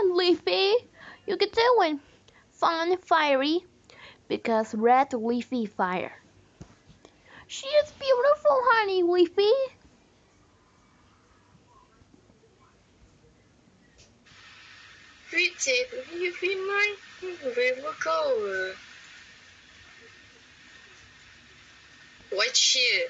on, Leafy. You can do it. Fun and fiery. Because red Leafy fire. She is beautiful, honey, Leafy. Pretty, Leafy, my favorite color. What's she?